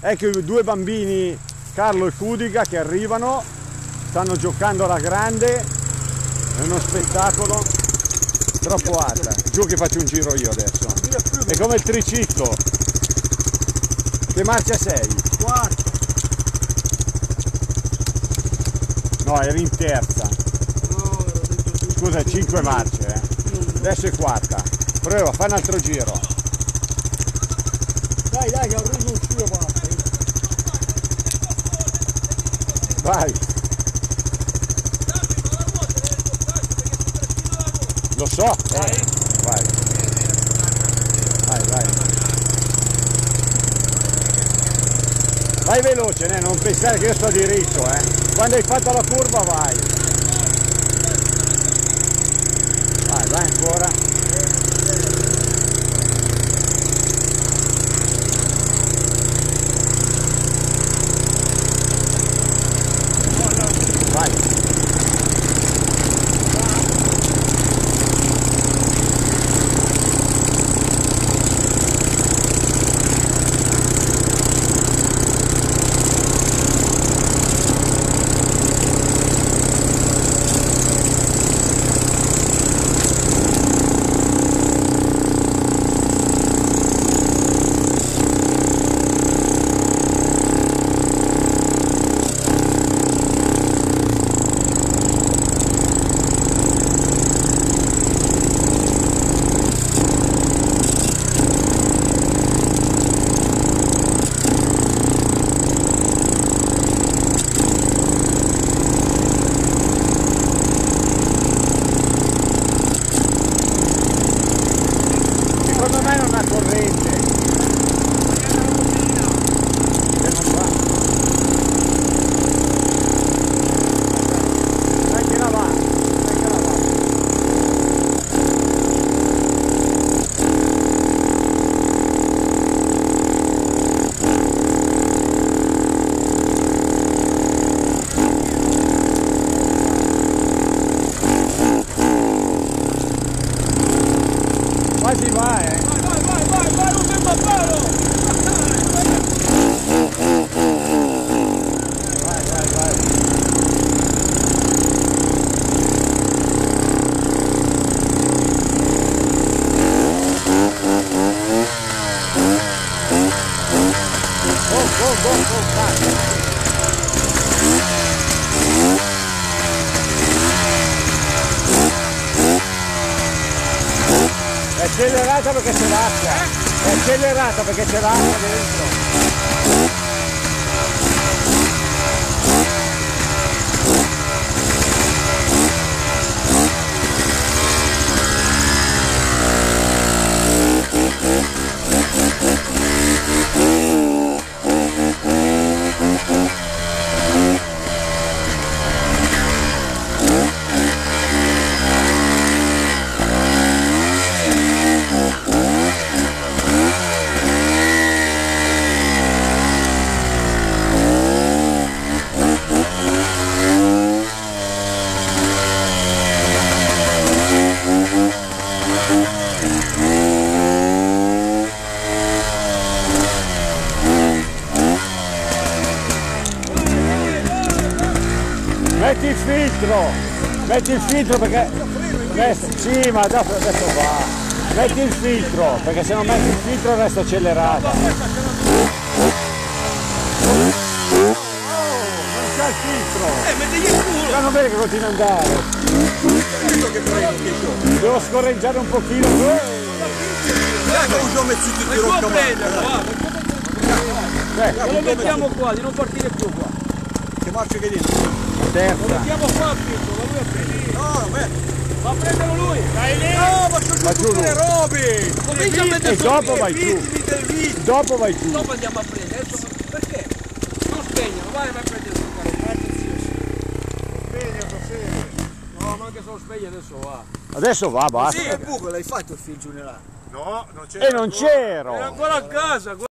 Ecco i due bambini, Carlo e Fudica, che arrivano, stanno giocando alla grande, è uno spettacolo troppo alta. Giù che faccio un giro io adesso. È come il triciclo. Che marcia sei? Quarto. No, eri in terza. No. Scusa, 5 marce, eh. Adesso è quarta. Prova, fai un altro giro. Dai, dai, che ho preso un filo parte. Vai. Lo so, eh. Vai. Vai, vai. Vai veloce, né? non pensare che io sto diritto, eh. Quando hai fatto la curva vai. Quasi va, eh. Vai, vai, vai, vai, vai, non sembra palo! Vai, vai, vai. Go, go, go, go, cazzo. Accelerata perché c'è l'acqua. È accelerata perché c'è l'acqua dentro. Metti il filtro, metti il filtro perché... Adesso, sì, ma adesso, adesso va. Metti il filtro, perché se non metti il filtro resta accelerata. Oh, non c'è il filtro! Eh, mettegli il culo! Ma non vedi che continua ad andare? Devo scorreggiare un pochino. Eh, Dai Eh, lo mettiamo qua, di non partire più qua. Che marcia che dici? Lo terza. mettiamo qua ma lui a prendere. No, no, beh. Va a prenderlo lui! Dai lì! No, ma sono giù tutte le robe! Comincia a mettere E dopo vai giù. Dopo vai giù. Dopo andiamo a prendere. Adesso perché? Non spegnano, vai vai a prendere il carro. No, ma anche se lo spegni adesso va. Adesso va, basta. Sì, è buco, l'hai fatto il film giù nell'acqua. No, non c'è. E non c'ero. Era ancora a casa,